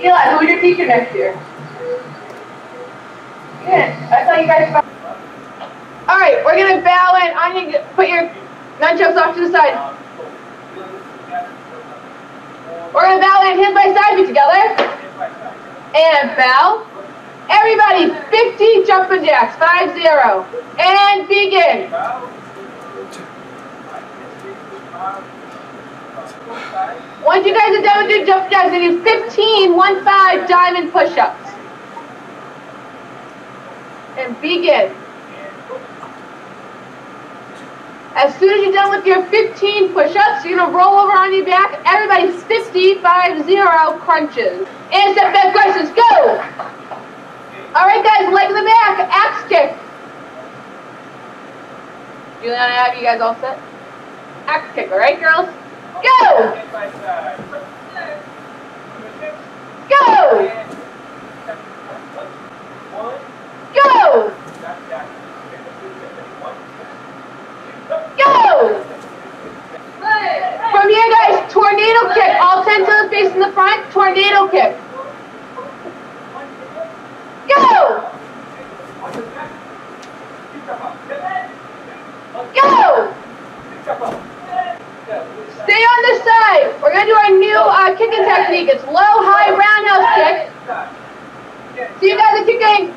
Eli, who's your teacher next year? Good. I thought you guys. All right, we're gonna bow in. Gonna put your nunchucks off to the side. We're gonna bow in, hands by side, feet together, and bow. Everybody, 50 jumping jacks, five zero, and begin. Once you guys are done with your jump jacks, I need 15 one five diamond push-ups. And begin. As soon as you're done with your 15 push-ups, you're gonna roll over on your back. Everybody's 50, 5, 0 crunches. And step back crunches, go! All right, guys, leg in the back, axe kick. Juliana, have you guys all set? Axe kick, all right, girls? Go! Go! Go! Go! From here, guys, tornado kick. All 10 toes facing the front, tornado kick. Go! Go! Stay on this side. We're going to do our new uh, kicking technique. It's low, high, roundhouse kick. So you guys are kicking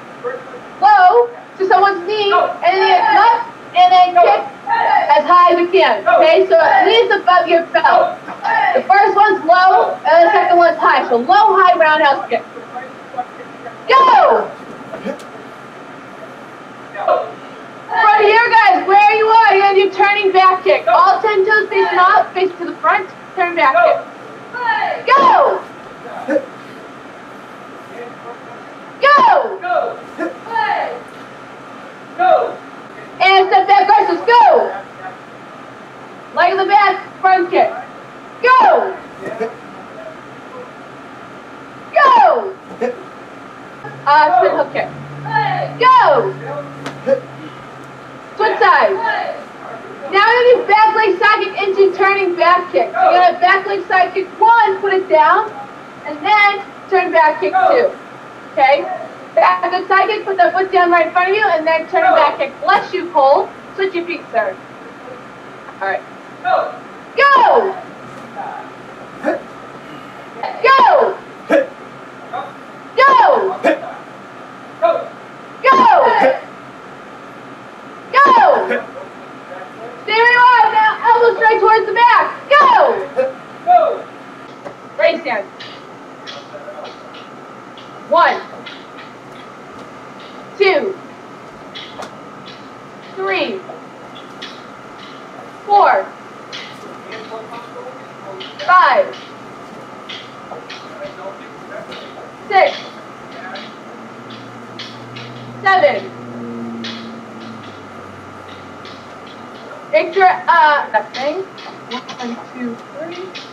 low to someone's knee, and then up, and then kick as high as you can. Okay, so at least above your belt. The first one's low, and the second one's high. So low, high, roundhouse kick. Go! From here, guys, where you are, you're gonna do turning back kick. All ten toes facing up, facing to the front, turn back kick. Go! Go! Go! Go! And step back crunches, go! Leg in the back, front kick. Go! Go! Uh, spin hook kick. Go! Switch sides. Now we're gonna do back leg side kick into turning back kick. So you're gonna back leg side kick one, put it down, and then turn back kick two. Okay? Back leg side kick, put the foot down right in front of you, and then turn back kick. Bless you, Cole. Switch your feet, sir. Alright. Go! Go! Go! Go! Go! Stay where you are now. Elbows straight towards the back. Go! Stand. One, two, three, four, five, six, seven. Sure, uh, nothing. One, two, three.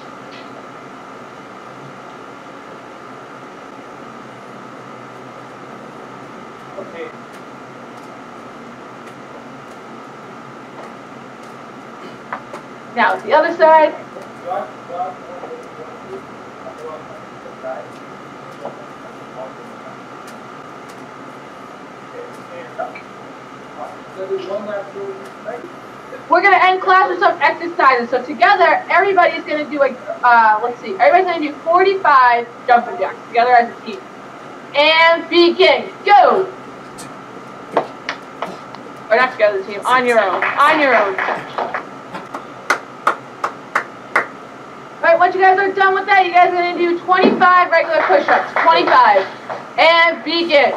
Now the other side. We're gonna end class with some exercises. So together, everybody's gonna do a, uh, let's see, everybody's gonna do 45 jumping jacks together as a team. And begin. Go. Or not together as a team, on your own. On your own. Alright, once you guys are done with that, you guys are gonna do 25 regular push-ups. 25. And begin.